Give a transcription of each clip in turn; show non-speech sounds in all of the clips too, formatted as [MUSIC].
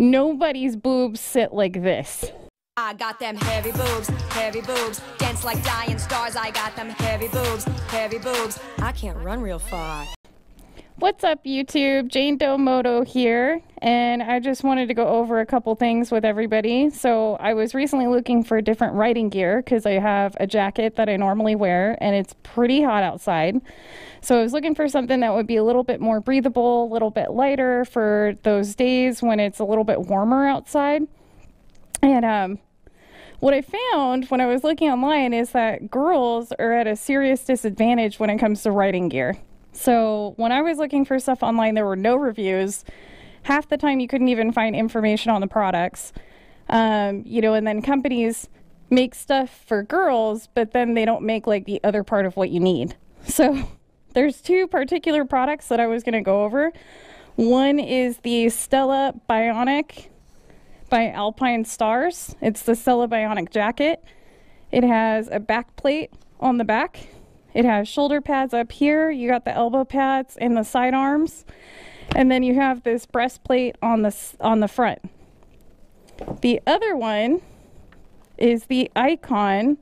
Nobody's boobs sit like this. I got them heavy boobs, heavy boobs. Dance like dying stars. I got them heavy boobs, heavy boobs. I can't run real far. What's up, YouTube? Jane Doe Moto here, and I just wanted to go over a couple things with everybody. So, I was recently looking for different riding gear because I have a jacket that I normally wear, and it's pretty hot outside. So, I was looking for something that would be a little bit more breathable, a little bit lighter for those days when it's a little bit warmer outside. And um, what I found when I was looking online is that girls are at a serious disadvantage when it comes to riding gear. So when I was looking for stuff online, there were no reviews. Half the time, you couldn't even find information on the products. Um, you know, and then companies make stuff for girls, but then they don't make like the other part of what you need. So [LAUGHS] there's two particular products that I was going to go over. One is the Stella Bionic by Alpinestars. It's the Stella Bionic jacket. It has a back plate on the back it has shoulder pads up here. You got the elbow pads and the side arms. And then you have this breastplate on the, on the front. The other one is the Icon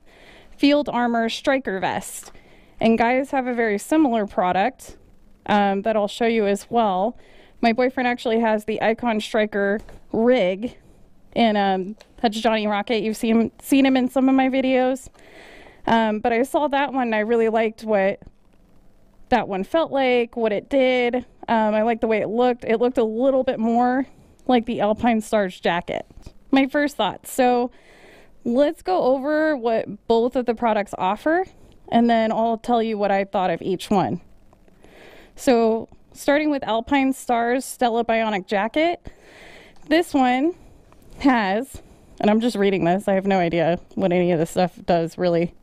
Field Armor Stryker Vest. And guys have a very similar product um, that I'll show you as well. My boyfriend actually has the Icon Stryker rig. And um, that's Johnny Rocket. You've seen seen him in some of my videos. Um, but I saw that one I really liked what that one felt like, what it did. Um, I liked the way it looked. It looked a little bit more like the Alpinestars jacket. My first thoughts. So let's go over what both of the products offer and then I'll tell you what I thought of each one. So starting with Alpinestars Stella Bionic Jacket, this one has, and I'm just reading this, I have no idea what any of this stuff does really.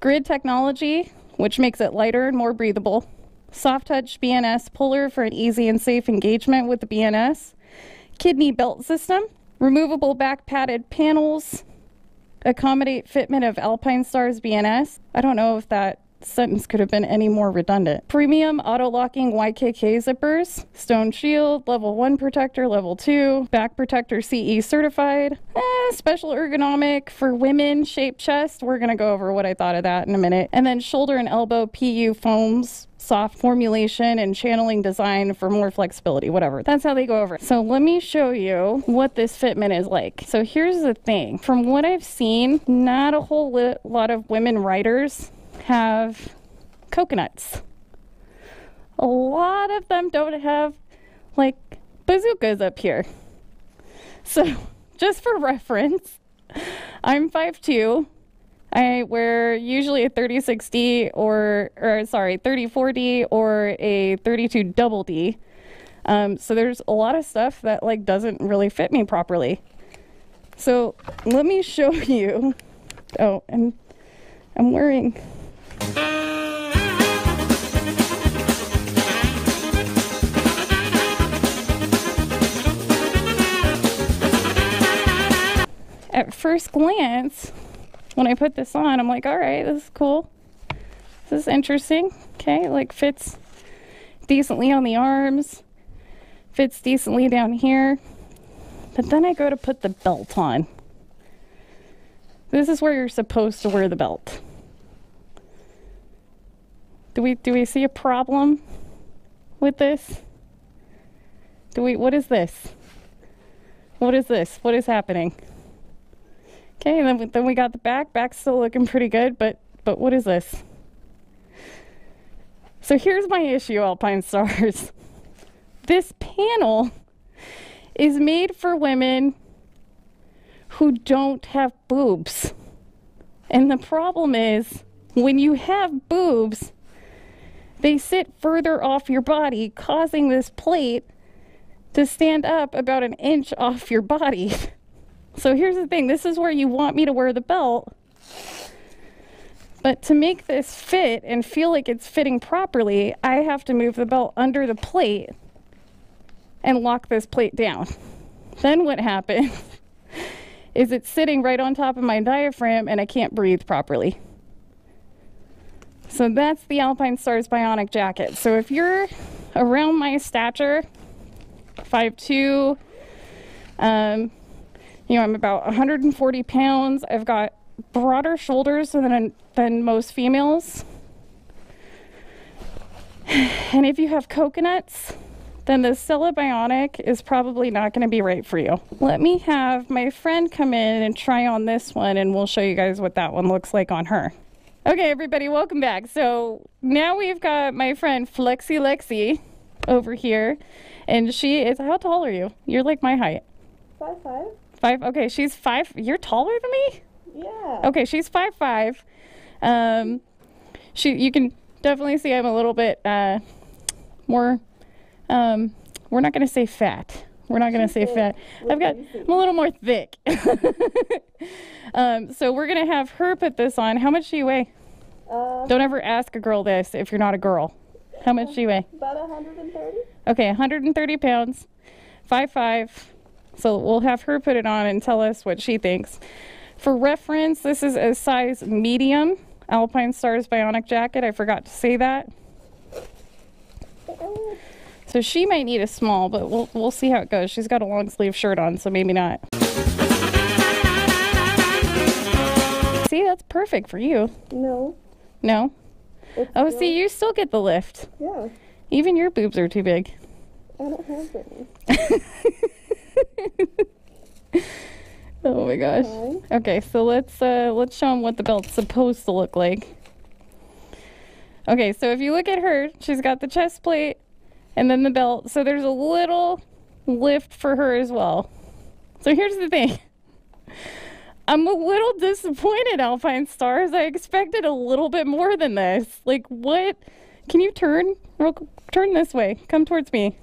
Grid technology, which makes it lighter and more breathable. Soft touch BNS puller for an easy and safe engagement with the BNS. Kidney belt system. Removable back padded panels. Accommodate fitment of Alpinestars BNS. I don't know if that sentence could have been any more redundant. Premium auto-locking YKK zippers, stone shield, level 1 protector, level 2, back protector CE certified, eh, special ergonomic for women, shaped chest. We're going to go over what I thought of that in a minute. And then shoulder and elbow PU foams soft formulation and channeling design for more flexibility, whatever. That's how they go over. So let me show you what this fitment is like. So here's the thing. From what I've seen, not a whole lot of women riders have coconuts. A lot of them don't have like bazookas up here. So, [LAUGHS] just for reference, I'm 5'2. I wear usually a 3060 or, or sorry, 3040 or a 32 double D. Um, so there's a lot of stuff that like doesn't really fit me properly. So let me show [LAUGHS] you. Oh, and I'm wearing at first glance, when I put this on, I'm like, all right, this is cool. This is interesting. Okay, like fits decently on the arms, fits decently down here. But then I go to put the belt on. This is where you're supposed to wear the belt. Do we do we see a problem with this? Do we what is this? What is this? What is happening? Okay, then we, then we got the back. Back's still looking pretty good, but but what is this? So here's my issue, Alpine [LAUGHS] Stars. This panel is made for women who don't have boobs. And the problem is when you have boobs, they sit further off your body, causing this plate to stand up about an inch off your body. [LAUGHS] So here's the thing this is where you want me to wear the belt. But to make this fit and feel like it's fitting properly, I have to move the belt under the plate and lock this plate down. [LAUGHS] Then what happens [LAUGHS] is it's sitting right on top of my diaphragm and I can't breathe properly. So that's the Alpinestars Bionic jacket. So if you're around my stature, 5'2", Um, you know, I'm about 140 pounds. I've got broader shoulders than than most females. And if you have coconuts, then the Stella Bionic is probably not going to be right for you. Let me have my friend come in and try on this one, and we'll show you guys what that one looks like on her. Okay, everybody, welcome back. So now we've got my friend Flexi Lexi over here, and she is. How tall are you? You're like my height. Five five. Five. Okay, she's five. You're taller than me. Yeah. Okay, she's five five. Um, she. You can definitely see I'm a little bit uh, more. Um, we're not gonna say fat. We're not gonna say [LAUGHS] fat. I've got. do you think? I'm a little more thick. [LAUGHS] um, so we're gonna have her put this on. How much do you weigh? Uh, Don't ever ask a girl this if you're not a girl. How much do you weigh? about 130. Okay, 130 pounds, five five. So we'll have her put it on and tell us what she thinks. For reference, this is a size medium Alpinestars Bionic jacket. I forgot to say that. So she might need a small, but we'll we'll see how it goes. She's got a long sleeve shirt on, so maybe not. See, that's perfect for you. No. No? It's Oh, still- see, you still get the lift. Yeah. Even your boobs are too big. I don't have any. [LAUGHS] Oh my gosh. Fine. Okay, so let's uh let's show them what the belt's supposed to look like. Okay, so if you look at her, she's got the chest plate and then the belt. So there's a little lift for her as well. So here's the thing. I'm a little disappointed, Alpinestars. I expected a little bit more than this. Like what? Can you turn? Real, turn this way. Come towards me.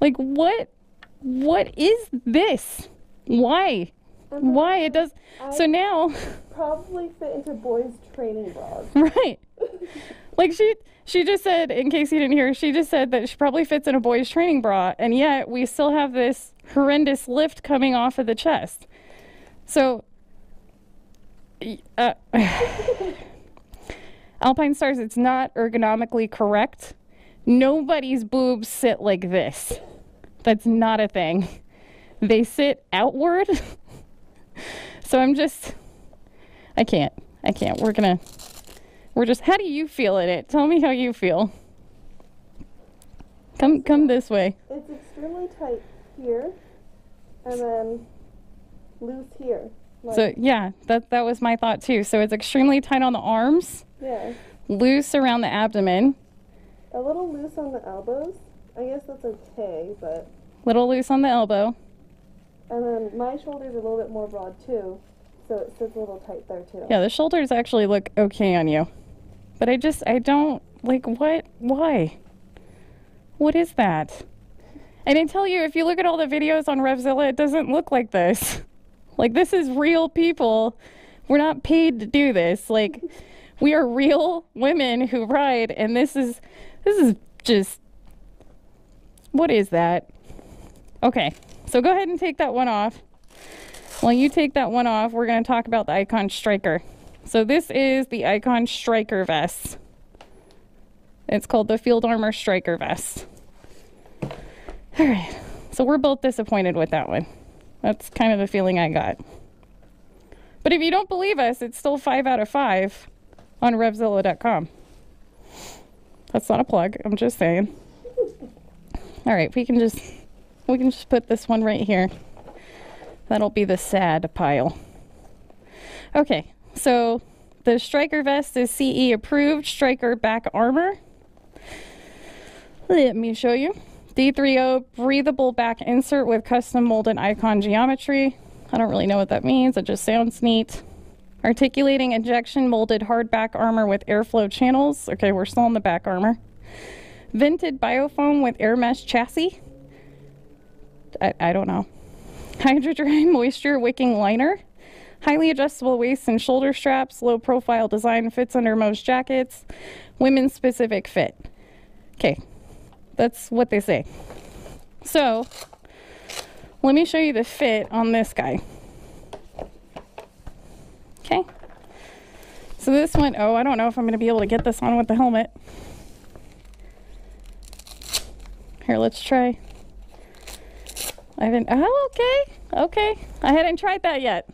Like what? What is this? Why? I'm Why it does? So now, [LAUGHS] Probably fit into boys' training bras. right? [LAUGHS] Like she she just said, in case you didn't hear, she just said that she probably fits in a boy's training bra, and yet we still have this horrendous lift coming off of the chest. So, uh, [SIGHS] Alpinestars, it's not ergonomically correct. Nobody's boobs sit like this. That's not a thing. They sit outward. [LAUGHS] so I'm just, I can't. I can't. We're gonna, we're just, how do you feel in it? Tell me how you feel. Come, come this way. It's extremely tight here, and then loose here. Like, So yeah, that that was my thought too. So it's extremely tight on the arms, yeah, loose around the abdomen, a little loose on the elbows. I guess that's okay, but little loose on the elbow. and then my shoulders are a little bit more broad too, so it sits a little tight there too. Yeah, the shoulders actually look okay on you. But I just I don't like what why? What is that? And I tell you, if you look at all the videos on Revzilla, it doesn't look like this. [LAUGHS] Like this is real people. We're not paid to do this. Like we are real women who ride and this is this is just what is that? Okay. So go ahead and take that one off. While you take that one off, we're going to talk about the Icon Stryker. So this is the Icon Stryker vest. It's called the Field Armor Stryker vest. All right. So we're both disappointed with that one. That's kind of the feeling I got. But if you don't believe us, it's still 5 out of 5 on revzilla.com. That's not a plug. I'm just saying. All right, we can just we can just put this one right here. That'll be the sad pile. Okay, so the stryker vest is CE approved stryker back armor. Let me show you. D3O breathable back insert with custom molded icon geometry. I don't really know what that means, it just sounds neat. Articulating injection molded hard back armor with airflow channels. Okay, we're still on the back armor. Vented biofoam with air mesh chassis. I, I don't know. Hydro dry [LAUGHS] moisture wicking liner. Highly adjustable waist and shoulder straps. Low profile design fits under most jackets. Women's specific fit. Okay, that's what they say. So, let me show you the fit on this guy. Okay. So this one, oh, I don't know if I'm going to be able to get this on with the helmet. Here, let's try. I haven't. Oh, okay. Okay. I hadn't tried that yet.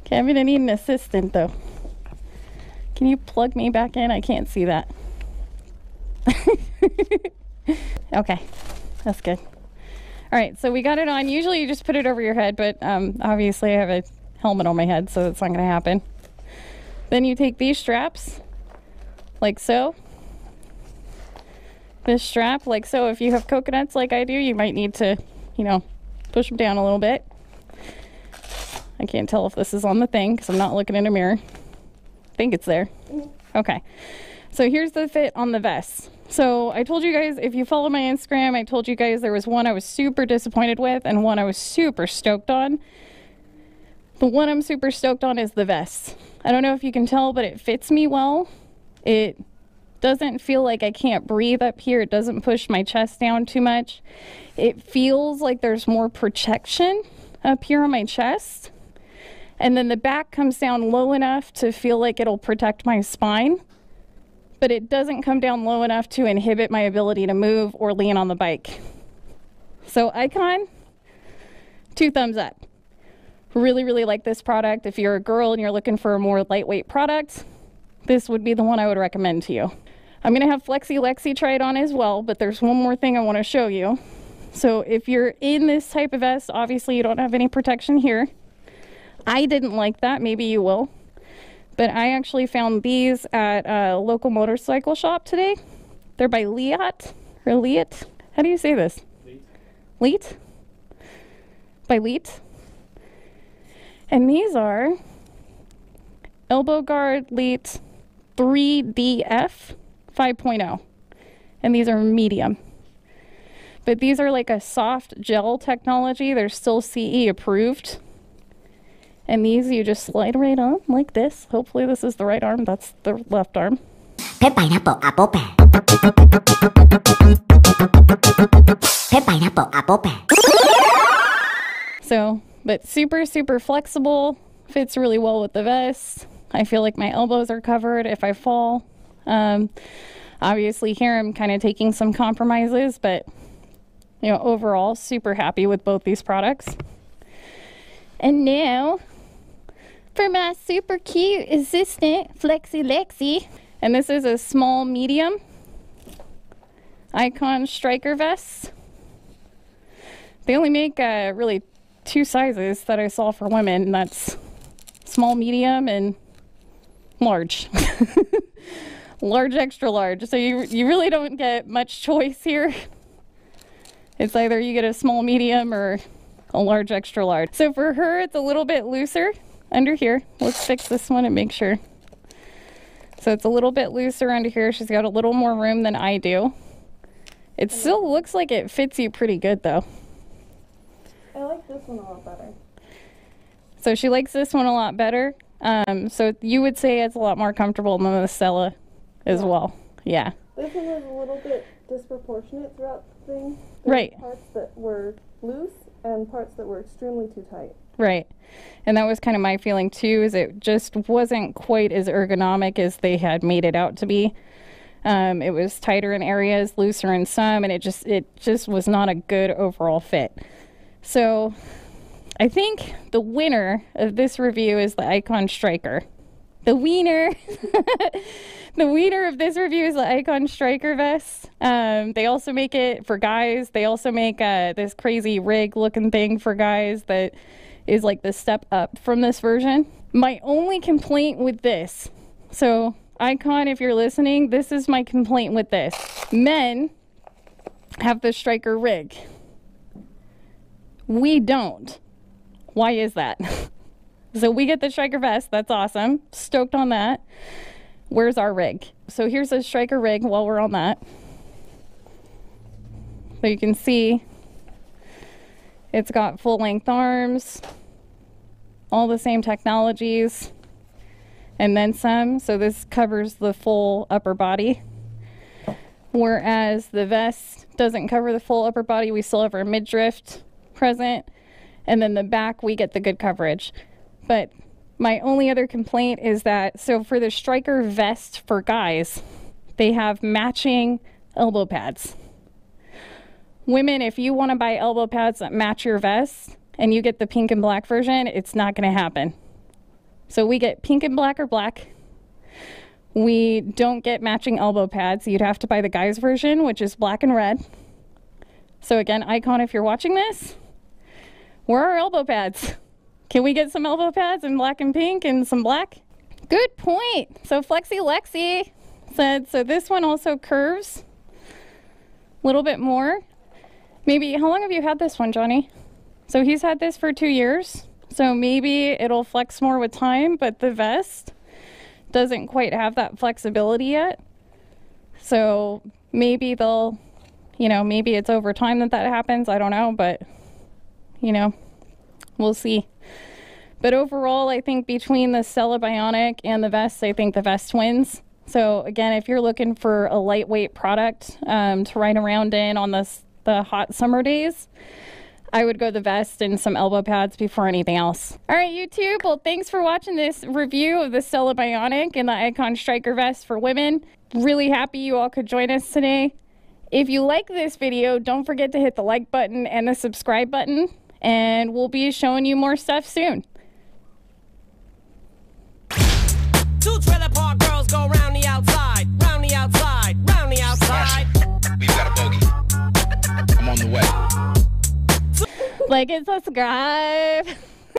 Okay, I'm gonna need an assistant though. Can you plug me back in? I can't see that. [LAUGHS] okay, that's good. All right, so we got it on. Usually you just put it over your head, but um, obviously I have a helmet on my head, so that's not gonna happen. Then you take these straps, like so. This strap, like so. If you have coconuts like I do, you might need to, you know, push them down a little bit. I can't tell if this is on the thing because I'm not looking in a mirror. I think it's there. Okay. So here's the fit on the vest. So I told you guys, if you follow my Instagram, I told you guys there was one I was super disappointed with and one I was super stoked on. The one I'm super stoked on is the vest. I don't know if you can tell, but it fits me well. It doesn't feel like I can't breathe up here. It doesn't push my chest down too much. It feels like there's more protection up here on my chest. And then the back comes down low enough to feel like it'll protect my spine, but it doesn't come down low enough to inhibit my ability to move or lean on the bike. So, Icon, two thumbs up. Really, really like this product. If you're a girl and you're looking for a more lightweight product, this would be the one I would recommend to you. I'm going to have Flexi Lexi try it on as well, but there's one more thing I want to show you. So, if you're in this type of vest, obviously you don't have any protection here. I didn't like that. Maybe you will. But I actually found these at a local motorcycle shop today. They're by Leatt or Leatt. How do you say this? Leatt? By Leatt. And these are Elbow Guard Leatt 3DF 5.0. And these are medium. But these are like a soft gel technology. They're still CE approved. And these you just slide right on like this. Hopefully this is the right arm. That's the left arm. Pineapple apple pear. Pineapple apple pear. So, but super, super flexible. Fits really well with the vest. I feel like my elbows are covered if I fall. Um, obviously here I'm kind of taking some compromises, but you know, overall super happy with both these products. And now for my super cute assistant, Flexi Lexi. And this is a small medium Icon Stryker vest. They only make uh, really two sizes that I saw for women, and that's small, medium, and large. [LAUGHS] large, extra large. So you, you really don't get much choice here. It's either you get a small, medium, or a large, extra large. So for her, it's a little bit looser under here. Let's fix this one and make sure. So it's a little bit looser under here. She's got a little more room than I do. It still looks like it fits you pretty good though. I like this one a lot better. So she likes this one a lot better. Um, so you would say it's a lot more comfortable than the Stella as Yeah. well. Yeah. This one was a little bit disproportionate throughout the thing. Right. Parts that were loose and parts that were extremely too tight. Right. And that was kind of my feeling too, is it just wasn't quite as ergonomic as they had made it out to be. Um, it was tighter in areas, looser in some, and it just it just was not a good overall fit. So I think the winner of this review is the Icon Stryker. The wiener. [LAUGHS] the wiener of this review is the Icon Stryker vest. Um, they also make it for guys. They also make uh, this crazy rig looking thing for guys that is like the step up from this version. My only complaint with this, so Icon, if you're listening, this is my complaint with this. Men have the stryker rig. We don't. Why is that? [LAUGHS] so we get the stryker vest. That's awesome. Stoked on that. Where's our rig? So here's a stryker rig while we're on that. So you can see it's got full length arms, all the same technologies, and then some. So this covers the full upper body. Whereas the vest doesn't cover the full upper body, we still have our midriff present. And then the back, we get the good coverage. But my only other complaint is that so for the stryker vest for guys, they have matching elbow pads. women, if you want to buy elbow pads that match your vest and you get the pink and black version, it's not going to happen. So we get pink and black or black. We don't get matching elbow pads. You'd have to buy the guys version, which is black and red. So again, Icon, if you're watching this, where are elbow pads? [LAUGHS] Can we get some elbow pads in black and pink and some black? Good point. So Flexi Lexi said, so this one also curves a little bit more. Maybe, how long have you had this one, Johnny? So he's had this for two years. So maybe it'll flex more with time, but the vest doesn't quite have that flexibility yet. So maybe they'll, you know, maybe it's over time that that happens. I don't know, but, you know, we'll see. But overall, I think between the Stella Bionic and the vest, I think the vest wins. So again, if you're looking for a lightweight product um, to ride around in on this, the hot summer days, I would go the vest and some elbow pads before anything else. All right, YouTube. Well, thanks for watching this review of the Stella Bionic and the Icon Stryker vest for women. Really happy you all could join us today. If you like this video, don't forget to hit the like button and the subscribe button, and we'll be showing you more stuff soon. Two trailer park girls go round the outside, round the outside, round the outside. We've got a bogey. I'm on the way. Like and subscribe.